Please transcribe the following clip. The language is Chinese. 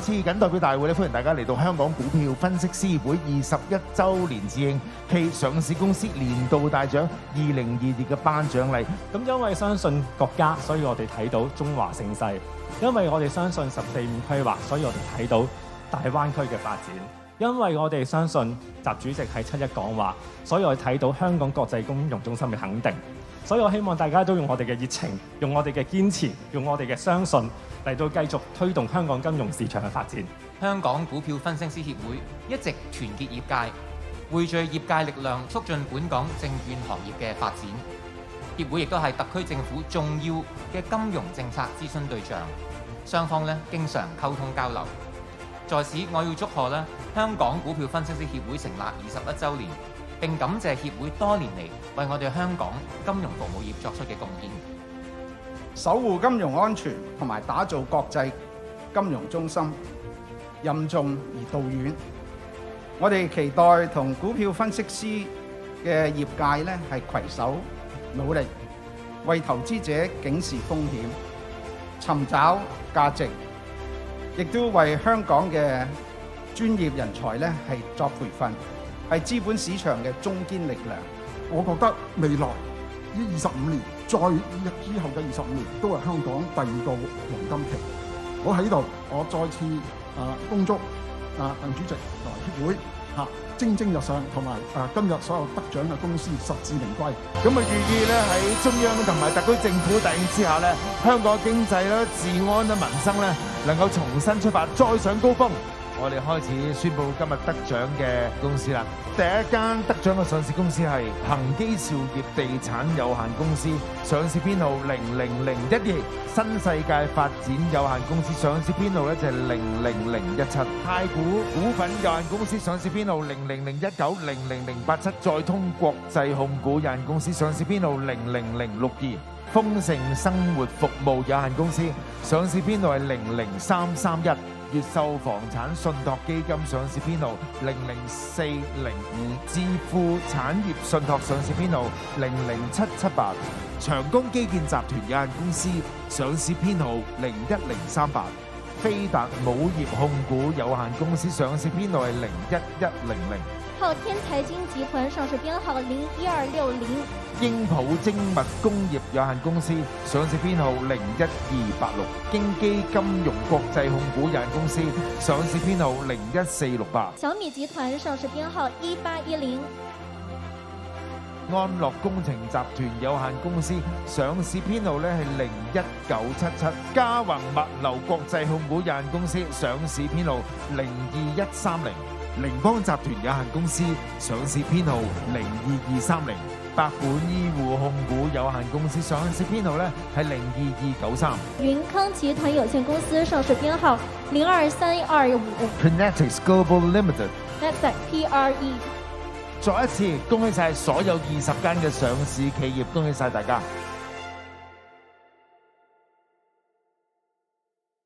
再次緊代表大會咧，歡迎大家嚟到香港股票分析師會二十一週年致敬暨上市公司年度大獎二零二二嘅頒獎禮。咁因為相信國家，所以我哋睇到中華盛世；因為我哋相信十四五規劃，所以我哋睇到大灣區嘅發展；因為我哋相信習主席喺七一講話，所以我哋睇到香港國際金融中心嘅肯定。所以我希望大家都用我哋嘅熱情，用我哋嘅堅持，用我哋嘅相信嚟到繼續推動香港金融市場嘅發展。香港股票分析師協會一直團結業界，匯聚業界力量，促進本港證券行業嘅發展。協會亦都係特區政府重要嘅金融政策諮詢對象，雙方咧經常溝通交流。在此，我要祝賀咧香港股票分析師協會成立二十一週年，並感謝協會多年嚟為我哋香港金融服務業作出嘅貢獻。守護金融安全同埋打造國際金融中心，任重而道遠。我哋期待同股票分析師嘅業界咧係攜手努力，為投資者警示風險，尋找價值，亦都為香港嘅專業人才咧係作培訓，係資本市場嘅中堅力量。我覺得未來呢二十五年，再之後嘅二十五年，都係香港第二個黃金期。我喺度，我再次啊恭祝啊鄧主席同埋協會嚇蒸蒸日上，同埋啊今日所有得獎嘅公司實至名歸。咁啊，預意咧喺中央同埋特區政府帶領之下咧，香港經濟咧、治安咧、民生咧，能夠重新出發，再上高峰。我哋開始宣布今日得獎嘅公司啦。第一間得獎嘅上市公司係恒基兆業地產有限公司，上市編號零零零一二；新世界發展有限公司上市編號咧就係零零零一七；太古股份有限公司上市編號零零零一九零零零八七；再通國際控股有限公司上市編號零零零六二；豐盛生活服務有限公司上市編號係零零三三一。越秀房产信托基金上市编号零零四零五，智富产业信托上市编号零零七七八，长江基建集团有限公司上市编号零一零三八，飞达母业控股有限公司上市编号系零一一零零。昊天财经集团上市编号零一二六零，英普精密工业有限公司上市编号零一二八六，京基金融国际控股有限公司上市编号零一四六八，小米集团上市编号一八一零，安乐工程集团有限公司上市编号咧系零一九七七，嘉宏物流国际控股有限公司上市编号零二一三零。羚邦集團有限公司上市編號零二二三零，百本醫護控股有限公司上市編號咧係零二二九三，雲康集團有限公司上市編號零二三二五 Kinetics Global Limited。，Nasdaq PRE。再一次恭喜晒所有二十間嘅上市企業，恭喜晒大家！